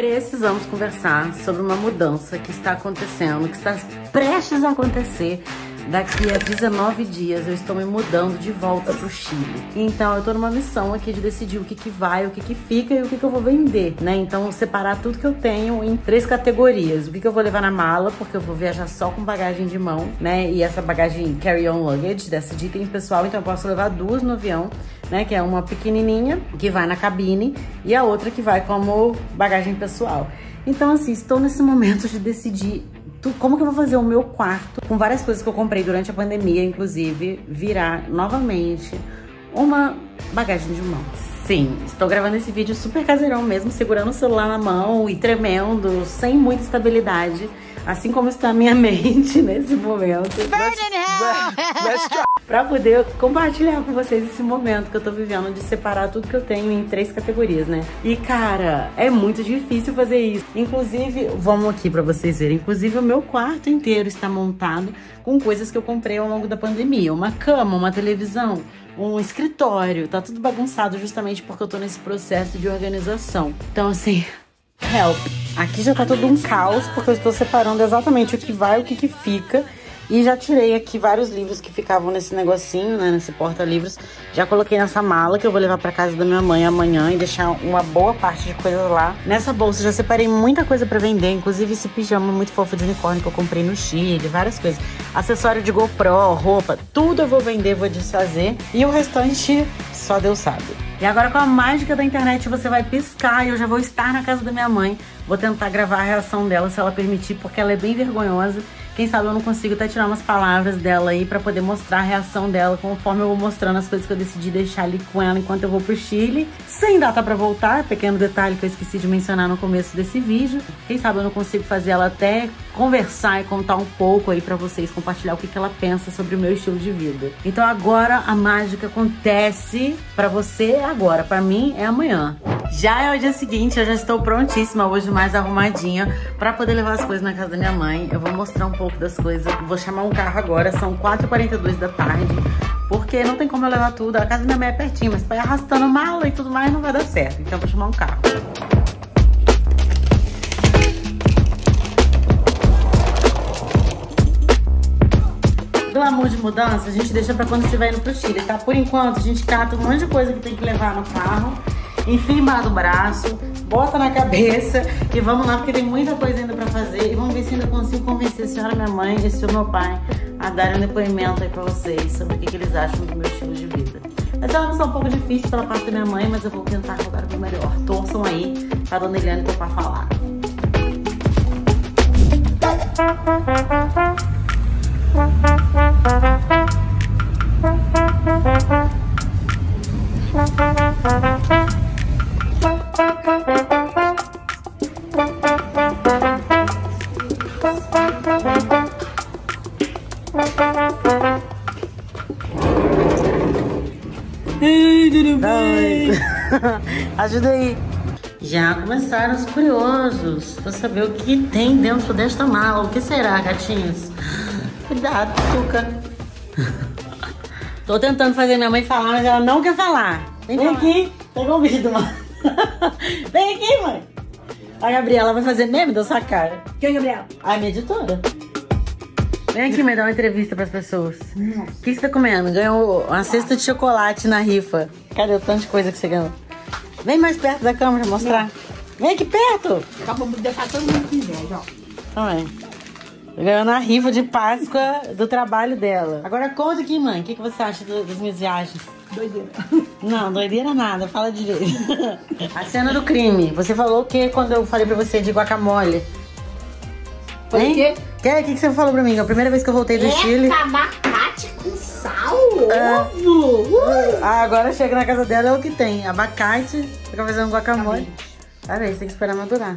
precisamos conversar sobre uma mudança que está acontecendo, que está prestes a acontecer. Daqui a 19 dias eu estou me mudando de volta pro Chile. Então eu tô numa missão aqui de decidir o que que vai, o que que fica e o que que eu vou vender, né? Então separar tudo que eu tenho em três categorias. O que que eu vou levar na mala, porque eu vou viajar só com bagagem de mão, né? E essa bagagem carry-on luggage, dessa de item pessoal, então eu posso levar duas no avião né? Que é uma pequenininha que vai na cabine e a outra que vai como bagagem pessoal. Então, assim, estou nesse momento de decidir como que eu vou fazer o meu quarto, com várias coisas que eu comprei durante a pandemia, inclusive, virar novamente uma bagagem de mão. Sim, estou gravando esse vídeo super caseirão mesmo, segurando o celular na mão e tremendo, sem muita estabilidade, assim como está a minha mente nesse momento. Pra poder compartilhar com vocês esse momento que eu tô vivendo de separar tudo que eu tenho em três categorias, né? E cara, é muito difícil fazer isso. Inclusive, vamos aqui pra vocês verem. Inclusive, o meu quarto inteiro está montado com coisas que eu comprei ao longo da pandemia: uma cama, uma televisão, um escritório. Tá tudo bagunçado justamente porque eu tô nesse processo de organização. Então, assim, help. Aqui já tá todo um caos porque eu estou separando exatamente o que vai, o que, que fica e já tirei aqui vários livros que ficavam nesse negocinho, né, nesse porta-livros. Já coloquei nessa mala que eu vou levar para casa da minha mãe amanhã e deixar uma boa parte de coisas lá. Nessa bolsa já separei muita coisa para vender, inclusive esse pijama muito fofo de unicórnio que eu comprei no Chile, várias coisas. Acessório de GoPro, roupa, tudo eu vou vender, vou desfazer. E o restante só Deus sabe. E agora com a mágica da internet você vai piscar e eu já vou estar na casa da minha mãe. Vou tentar gravar a reação dela se ela permitir, porque ela é bem vergonhosa quem sabe eu não consigo até tirar umas palavras dela aí para poder mostrar a reação dela conforme eu vou mostrando as coisas que eu decidi deixar ali com ela enquanto eu vou pro Chile. Sem data para voltar, pequeno detalhe que eu esqueci de mencionar no começo desse vídeo. Quem sabe eu não consigo fazer ela até conversar e contar um pouco aí para vocês, compartilhar o que, que ela pensa sobre o meu estilo de vida. Então agora a mágica acontece para você agora, para mim é amanhã. Já é o dia seguinte, eu já estou prontíssima, hoje mais arrumadinha, para poder levar as coisas na casa da minha mãe. Eu vou mostrar um pouco das coisas, vou chamar um carro agora, são 4h42 da tarde, porque não tem como eu levar tudo. A casa da minha mãe é pertinho, mas ir arrastando mala e tudo mais não vai dar certo. Então vou chamar um carro. glamour de mudança a gente deixa pra quando estiver indo pro Chile, tá? Por enquanto, a gente cata um monte de coisa que tem que levar no carro enfia embaixo do braço, bota na cabeça e vamos lá, porque tem muita coisa ainda pra fazer. E vamos ver se ainda consigo convencer a senhora minha mãe e o senhor meu pai a darem um depoimento aí pra vocês sobre o que, que eles acham do meu estilo de vida. Essa é uma missão um pouco difícil pela parte da minha mãe, mas eu vou tentar rodar o meu melhor. Torçam aí pra dona Eliane topar falar. Ajuda aí. Já começaram os curiosos para saber o que tem dentro desta mala. O que será, gatinhos? Cuidado, Tuca. Tô tentando fazer minha mãe falar, mas ela não quer falar. Vem, Vem aqui. Pegou o vídeo, mano. Vem aqui, mãe. A Gabriela vai fazer meme da sua cara. Quem é Gabriela? A minha editora. Vem aqui, mãe, dar uma entrevista pras pessoas. O que, você tá comendo? Ganhou uma cesta de chocolate na rifa. Cadê o tanto de coisa que você ganhou? Vem mais perto da câmera mostrar. Vem aqui perto. Acabou de deixar todo mundo com inveja, ó. Também. Ganhou na rifa de Páscoa do trabalho dela. Agora conta aqui, mãe. O que, que você acha das minhas viagens? Doideira. Não, doideira nada. Fala direito. A cena do crime. Você falou que quando eu falei pra você de guacamole. Foi o quê? O que, que, você falou pra mim? A primeira vez que eu voltei do é Chile. abacate com sal, É. ovo. Ah, agora chega na casa dela é o que tem. Abacate, fica fazendo guacamole. Peraí, você tem que esperar madurar.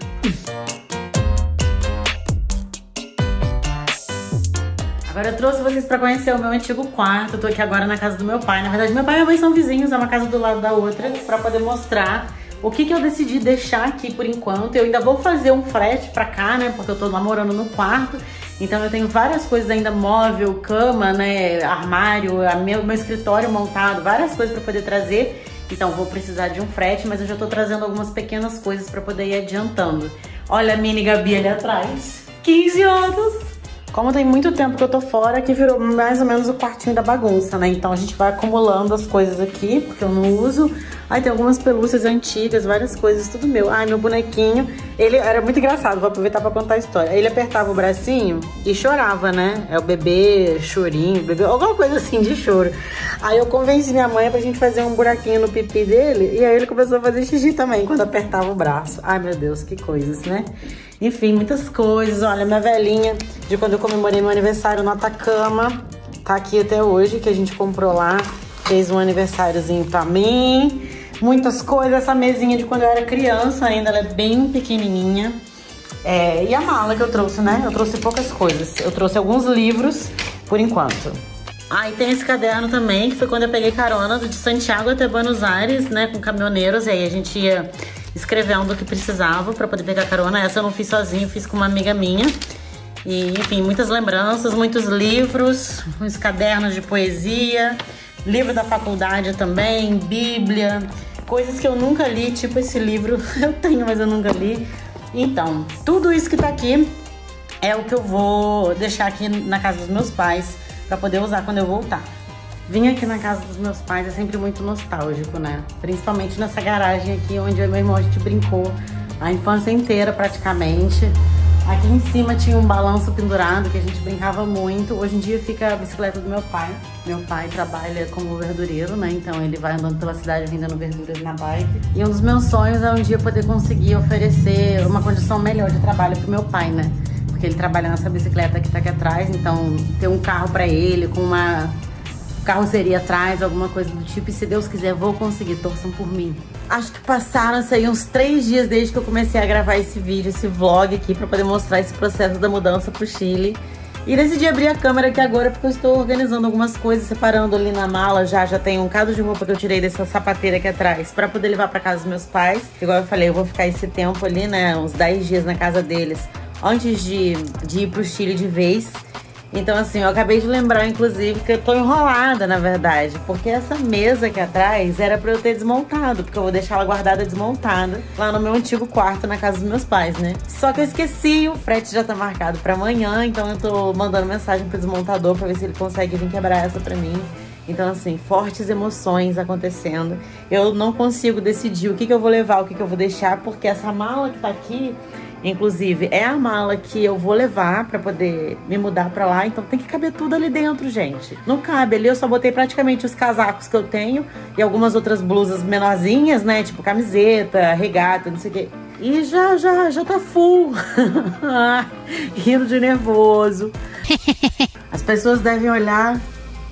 Agora eu trouxe vocês pra conhecer o meu antigo quarto. Eu tô aqui agora na casa do meu pai. Na verdade, meu pai e minha mãe são vizinhos, é uma casa do lado da outra, pra poder mostrar o que, que eu decidi deixar aqui por enquanto. Eu ainda vou fazer um frete pra cá, né? Porque eu tô namorando no quarto. Então eu tenho várias coisas ainda, móvel, cama, né? Armário, meu, meu escritório montado, várias coisas pra poder trazer. Então vou precisar de um frete, mas eu já tô trazendo algumas pequenas coisas para poder ir adiantando. Olha a mini Gabi ali atrás. 15 anos! Como tem muito tempo que eu tô fora, que virou mais ou menos o quartinho da bagunça, né? Então a gente vai acumulando as coisas aqui, porque eu não uso. Aí tem algumas pelúcias antigas, várias coisas, tudo meu. Ai, meu bonequinho, ele era muito engraçado, vou aproveitar pra contar a história. Ele apertava o bracinho e chorava, né? É o bebê chorinho, bebê, alguma coisa assim de choro. Aí eu convenci minha mãe pra gente fazer um buraquinho no pipi dele, e aí ele começou a fazer xixi também, quando apertava o braço. Ai, meu Deus, que coisas, né? Enfim, muitas coisas. Olha, minha velhinha de quando eu comemorei meu aniversário no Atacama. Tá aqui até hoje, que a gente comprou lá. Fez um aniversáriozinho pra mim. Muitas coisas. Essa mesinha de quando eu era criança ainda, ela é bem pequenininha. É, e a mala que eu trouxe, né? Eu trouxe poucas coisas. Eu trouxe alguns livros, por enquanto. Ah, e tem esse caderno também, que foi quando eu peguei carona de Santiago até Buenos Aires, né? Com caminhoneiros. E aí a gente ia escrevendo o que precisava para poder pegar carona. Essa eu não fiz sozinho, fiz com uma amiga minha. E, enfim, muitas lembranças, muitos livros, uns cadernos de poesia, livro da faculdade também, Bíblia, coisas que eu nunca li, tipo esse livro eu tenho, mas eu nunca li. Então, tudo isso que tá aqui é o que eu vou deixar aqui na casa dos meus pais para poder usar quando eu voltar. Vim aqui na casa dos meus pais é sempre muito nostálgico, né? Principalmente nessa garagem aqui onde eu meu irmão a gente brincou a infância inteira praticamente. Aqui em cima tinha um balanço pendurado que a gente brincava muito. Hoje em dia fica a bicicleta do meu pai. Meu pai trabalha como verdureiro, né? Então ele vai andando pela cidade vendendo verduras na bike. E um dos meus sonhos é um dia poder conseguir oferecer uma condição melhor de trabalho pro meu pai, né? Porque ele trabalha nessa bicicleta que tá aqui atrás, então ter um carro para ele com uma carroceria atrás, alguma coisa do tipo. E se Deus quiser, vou conseguir. Torçam por mim. Acho que passaram-se aí uns três dias desde que eu comecei a gravar esse vídeo, esse vlog aqui, pra poder mostrar esse processo da mudança pro Chile. E decidi abrir a câmera aqui agora porque eu estou organizando algumas coisas, separando ali na mala já. Já tem um caso de roupa que eu tirei dessa sapateira aqui atrás pra poder levar pra casa dos meus pais. Igual eu falei, eu vou ficar esse tempo ali, né, uns 10 dias na casa deles antes de, de ir pro Chile de vez. Então, assim, eu acabei de lembrar, inclusive, que eu tô enrolada, na verdade. Porque essa mesa aqui atrás era pra eu ter desmontado, porque eu vou deixar ela guardada desmontada lá no meu antigo quarto, na casa dos meus pais, né? Só que eu esqueci, o frete já tá marcado pra amanhã, então eu tô mandando mensagem pro desmontador pra ver se ele consegue vir quebrar essa pra mim. Então, assim, fortes emoções acontecendo. Eu não consigo decidir o que, que eu vou levar, o que, que eu vou deixar, porque essa mala que tá aqui Inclusive, é a mala que eu vou levar para poder me mudar para lá, então tem que caber tudo ali dentro, gente. Não cabe ali, eu só botei praticamente os casacos que eu tenho e algumas outras blusas menorzinhas, né? Tipo camiseta, regata, não sei o quê. E já, já, já tá full. Rindo de nervoso. As pessoas devem olhar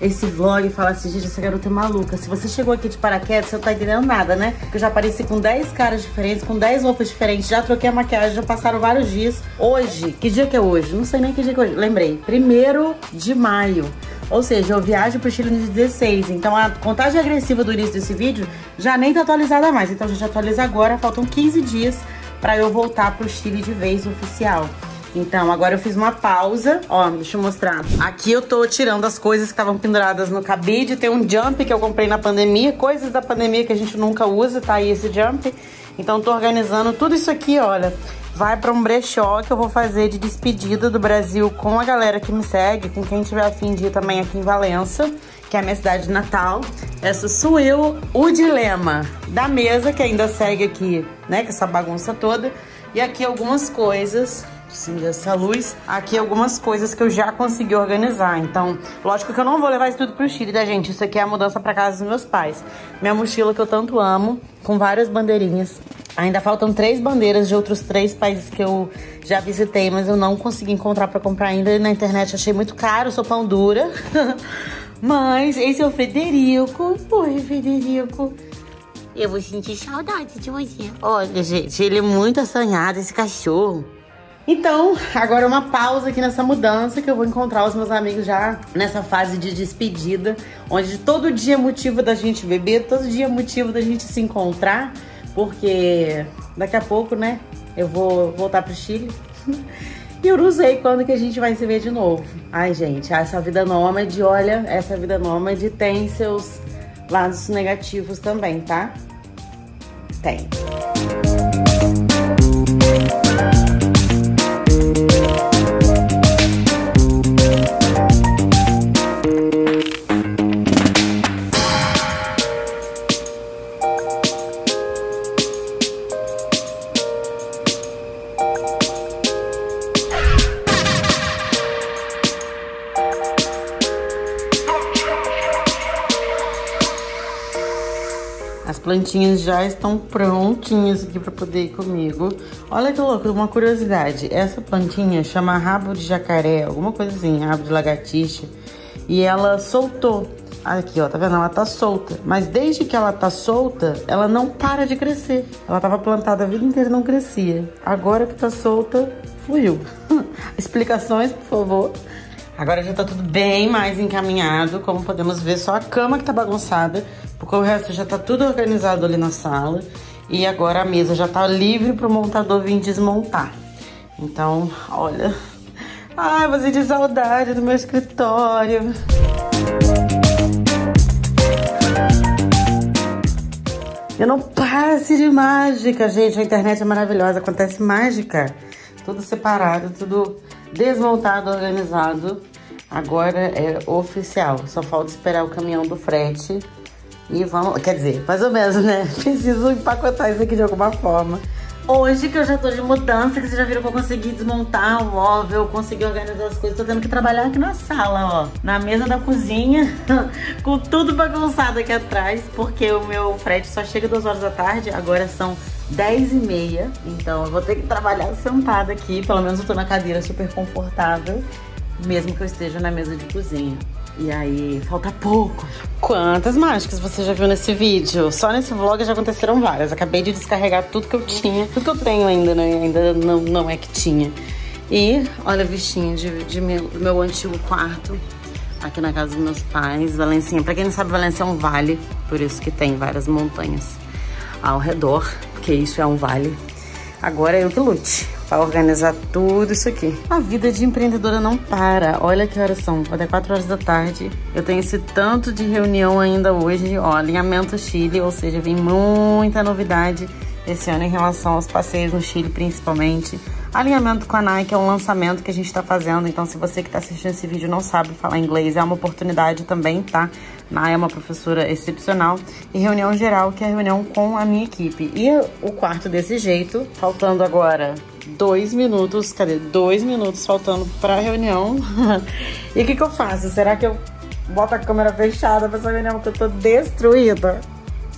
esse vlog e falar assim, gente, essa garota é maluca. Se você chegou aqui de paraquedas, você não tá entendendo nada, né? Porque eu já apareci com 10 caras diferentes, com 10 roupas diferentes, já troquei a maquiagem, já passaram vários dias. Hoje, que dia que é hoje? Não sei nem que dia que é hoje. Lembrei, primeiro de maio. Ou seja, eu viajo pro Chile no dia 16. Então a contagem agressiva do início desse vídeo já nem tá atualizada mais. Então a gente atualiza agora, faltam 15 dias pra eu voltar pro Chile de vez oficial. Então, agora eu fiz uma pausa. Ó, deixa eu mostrar. Aqui eu tô tirando as coisas que estavam penduradas no cabide. Tem um jump que eu comprei na pandemia. Coisas da pandemia que a gente nunca usa, tá aí esse jump. Então, tô organizando tudo isso aqui, olha. Vai pra um brechó que eu vou fazer de despedida do Brasil com a galera que me segue, com quem tiver afim de ir também aqui em Valença, que é a minha cidade natal. Essa sou eu, o dilema da mesa, que ainda segue aqui, né, com essa bagunça toda. E aqui algumas coisas acender essa luz. Aqui algumas coisas que eu já consegui organizar. Então, lógico que eu não vou levar isso tudo pro Chile, tá, gente? Isso aqui é a mudança pra casa dos meus pais. Minha mochila que eu tanto amo, com várias bandeirinhas. Ainda faltam três bandeiras de outros três países que eu já visitei, mas eu não consegui encontrar pra comprar ainda. Na internet achei muito caro, sou pão dura. mas esse é o Federico. Oi, Federico. Eu vou sentir saudade de você. Olha, gente, ele é muito assanhado, esse cachorro. Então, agora uma pausa aqui nessa mudança que eu vou encontrar os meus amigos já nessa fase de despedida, onde todo dia é motivo da gente beber, todo dia é motivo da gente se encontrar, porque daqui a pouco, né, eu vou voltar pro Chile. E eu não sei quando que a gente vai se ver de novo. Ai, gente, essa vida nômade, olha, essa vida nômade tem seus lados negativos também, tá? Tem. Plantinhas já estão prontinhas aqui para poder ir comigo. Olha que louco, uma curiosidade. Essa plantinha chama rabo de jacaré, alguma coisa assim, rabo de lagartixa. E ela soltou. Aqui, ó, tá vendo? Ela tá solta. Mas desde que ela tá solta, ela não para de crescer. Ela tava plantada a vida inteira e não crescia. Agora que tá solta, fluiu. Explicações, por favor. Agora já tá tudo bem mais encaminhado, como podemos ver, só a cama que tá bagunçada, porque o resto já tá tudo organizado ali na sala. E agora a mesa já tá livre pro montador vir desmontar. Então, olha... Ai, vou sentir saudade do meu escritório. Eu não passe de mágica, gente. A internet é maravilhosa, acontece mágica. Tudo separado, tudo desmontado, organizado. Agora é oficial. Só falta esperar o caminhão do frete. E vamos. Quer dizer, mais ou menos, né? Preciso empacotar isso aqui de alguma forma. Hoje que eu já tô de mudança, que vocês já viram que eu consegui desmontar o móvel, consegui organizar as coisas, tô tendo que trabalhar aqui na sala, ó. Na mesa da cozinha, com tudo bagunçado aqui atrás, porque o meu frete só chega duas horas da tarde, agora são 10 e meia, então eu vou ter que trabalhar sentada aqui, pelo menos eu tô na cadeira super confortável, mesmo que eu esteja na mesa de cozinha. E aí, falta pouco. Quantas mágicas você já viu nesse vídeo? Só nesse vlog já aconteceram várias. Acabei de descarregar tudo que eu tinha. Tudo que eu tenho ainda, né? Ainda não, não é que tinha. E olha a vistinha de, de meu, do meu antigo quarto. Aqui na casa dos meus pais. Valencinha. Pra quem não sabe, Valência é um vale. Por isso que tem várias montanhas ao redor. Porque isso é um vale. Agora é eu que lute para organizar tudo isso aqui. A vida de empreendedora não para. Olha que horas são, até 4 horas da tarde. Eu tenho esse tanto de reunião ainda hoje. Ó, alinhamento Chile, ou seja, vem muita novidade esse ano em relação aos passeios no Chile, principalmente. Alinhamento com a Nike é um lançamento que a gente está fazendo, então se você que está assistindo esse vídeo não sabe falar inglês, é uma oportunidade também, tá? Naya é uma professora excepcional. E reunião geral, que é a reunião com a minha equipe. E o quarto desse jeito, faltando agora dois minutos, cadê? Dois minutos faltando para a reunião. e o que, que eu faço? Será que eu boto a câmera fechada para essa reunião que eu tô destruída?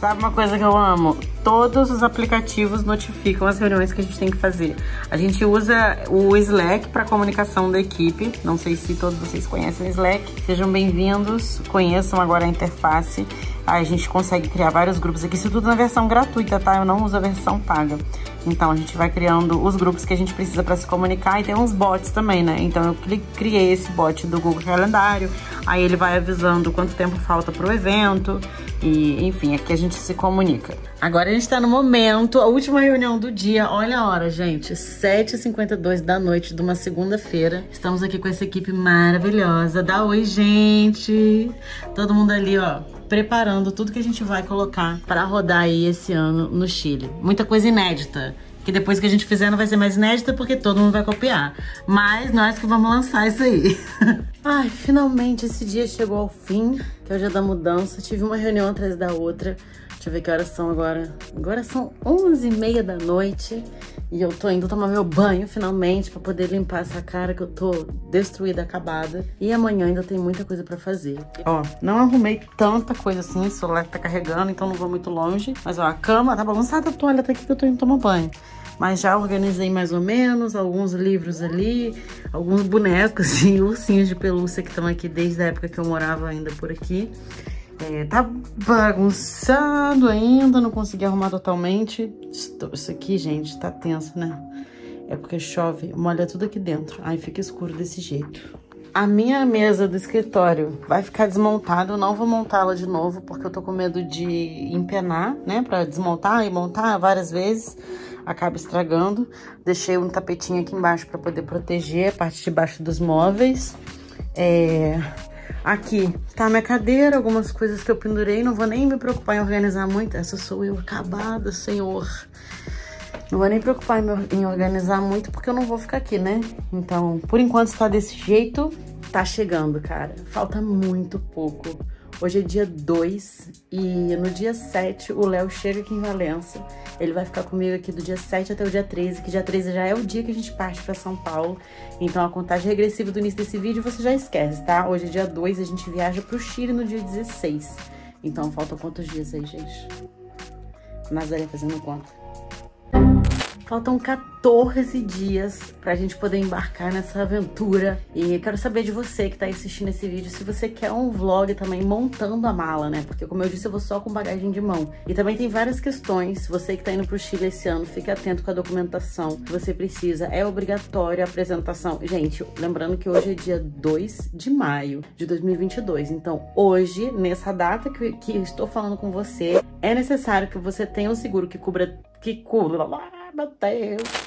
Sabe uma coisa que eu amo? Todos os aplicativos notificam as reuniões que a gente tem que fazer. A gente usa o Slack para comunicação da equipe. Não sei se todos vocês conhecem o Slack. Sejam bem-vindos, conheçam agora a interface. A gente consegue criar vários grupos aqui, isso tudo na versão gratuita, tá? Eu não uso a versão paga. Então a gente vai criando os grupos que a gente precisa para se comunicar e tem uns bots também, né? Então eu criei esse bot do Google Calendário, aí ele vai avisando quanto tempo falta pro evento e enfim, aqui a gente se comunica. Agora a gente tá no momento, a última reunião do dia, olha a hora, gente, 7h52 da noite de uma segunda-feira. Estamos aqui com essa equipe maravilhosa. Dá oi, gente! Todo mundo ali, ó, preparando tudo que a gente vai colocar para rodar aí esse ano no Chile. Muita coisa inédita. Que depois que a gente fizer não vai ser mais inédita porque todo mundo vai copiar. Mas nós que vamos lançar isso aí. Ai, finalmente esse dia chegou ao fim, que é o dia da mudança. Tive uma reunião atrás da outra. Deixa eu ver que horas são agora. Agora são 11h30 da noite. E eu tô indo tomar meu banho finalmente pra poder limpar essa cara que eu tô destruída, acabada. E amanhã ainda tem muita coisa pra fazer. Ó, não arrumei tanta coisa assim, o celular tá carregando, então não vou muito longe. Mas ó, a cama tá bagunçada, a toalha tá aqui que eu tô indo tomar banho. Mas já organizei mais ou menos, alguns livros ali, alguns bonecos e ursinhos de pelúcia que estão aqui desde a época que eu morava ainda por aqui. É, tá bagunçado ainda, não consegui arrumar totalmente. Isso aqui, gente, tá tenso, né? É porque chove, molha tudo aqui dentro. Aí fica escuro desse jeito. A minha mesa do escritório vai ficar desmontada. Eu não vou montá-la de novo, porque eu tô com medo de empenar, né? Pra desmontar e montar várias vezes. Acaba estragando. Deixei um tapetinho aqui embaixo pra poder proteger a parte de baixo dos móveis. É... Aqui tá minha cadeira, algumas coisas que eu pendurei. Não vou nem me preocupar em organizar muito. Essa sou eu acabada, senhor. Não vou nem preocupar em organizar muito, porque eu não vou ficar aqui, né? Então, por enquanto está desse jeito. Tá chegando, cara. Falta muito pouco. Hoje é dia 2 e no dia 7 o Léo chega aqui em Valença. Ele vai ficar comigo aqui do dia 7 até o dia 13, que dia 13 já é o dia que a gente parte para São Paulo. Então a contagem regressiva do início desse vídeo você já esquece, tá? Hoje é dia 2 a gente viaja pro Chile no dia 16. Então faltam quantos dias aí, gente? Nazaré fazendo conta. Faltam 14 dias pra gente poder embarcar nessa aventura. E quero saber de você que tá assistindo esse vídeo, se você quer um vlog também montando a mala, né? Porque como eu disse, eu vou só com bagagem de mão. E também tem várias questões. Você que tá indo pro Chile esse ano, fique atento com a documentação que você precisa. É obrigatória a apresentação. Gente, lembrando que hoje é dia 2 de maio de 2022. Então, hoje, nessa data que, que estou falando com você, é necessário que você tenha um seguro que cubra... Que cubra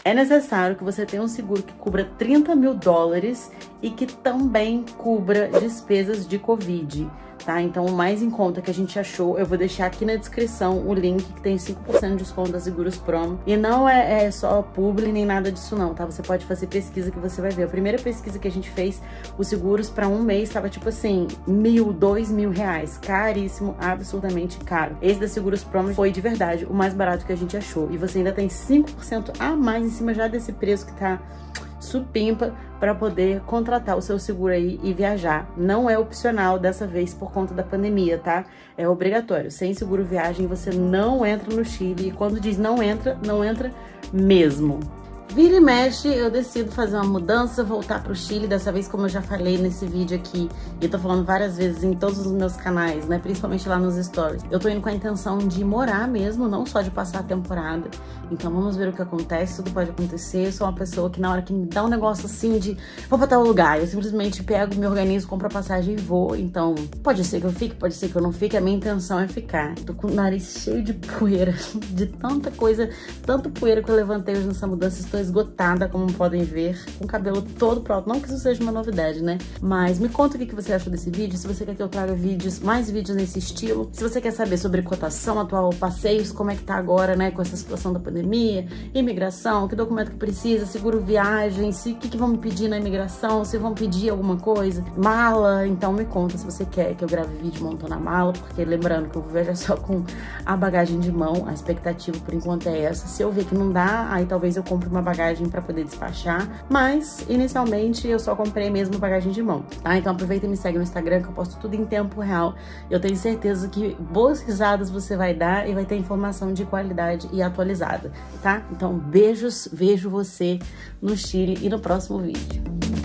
é necessário que você tenha um seguro que cubra 30 mil dólares e que também cubra despesas de Covid tá? Então, o mais em conta que a gente achou, eu vou deixar aqui na descrição o link que tem 5% de desconto da Seguros Promo. E não é, é, só publi nem nada disso não, tá? Você pode fazer pesquisa que você vai ver. A primeira pesquisa que a gente fez, os seguros para um mês tava tipo assim, mil, dois mil reais. Caríssimo, absurdamente caro. Esse da Seguros Promo foi de verdade o mais barato que a gente achou. E você ainda tem 5% a mais em cima já desse preço que tá supimpa para poder contratar o seu seguro aí e viajar. Não é opcional dessa vez por conta da pandemia, tá? É obrigatório. Sem seguro viagem você não entra no Chile e quando diz não entra, não entra mesmo. Vira e mexe, eu decido fazer uma mudança, voltar pro Chile, dessa vez como eu já falei nesse vídeo aqui, e eu tô falando várias vezes em todos os meus canais, né, principalmente lá nos stories. Eu tô indo com a intenção de morar mesmo, não só de passar a temporada. Então vamos ver o que acontece, tudo pode acontecer. Eu sou uma pessoa que na hora que me dá um negócio assim de vou pra tal lugar, eu simplesmente pego, me organizo, compro a passagem e vou. Então pode ser que eu fique, pode ser que eu não fique, a minha intenção é ficar. Tô com o nariz cheio de poeira, de tanta coisa, tanto poeira que eu levantei hoje nessa mudança, estou esgotada, como podem ver, com o cabelo todo pronto. Não que isso seja uma novidade, né? Mas me conta o que você achou desse vídeo, se você quer que eu traga vídeos, mais vídeos nesse estilo. Se você quer saber sobre cotação atual, passeios, como é que tá agora, né, com essa situação da pandemia, imigração, que documento que precisa, seguro viagem, se que, que vão me pedir na imigração, se vão pedir alguma coisa, mala, então me conta se você quer que eu grave vídeo montando a mala, porque lembrando que eu vou viajar só com a bagagem de mão, a expectativa por enquanto é essa. Se eu ver que não dá, aí talvez eu compre uma bagagem para poder despachar, mas inicialmente eu só comprei mesmo bagagem de mão, tá? Então aproveita e me segue no Instagram que eu posto tudo em tempo real. Eu tenho certeza que boas risadas você vai dar e vai ter informação de qualidade e atualizada, tá? Então beijos, vejo você no Chile e no próximo vídeo.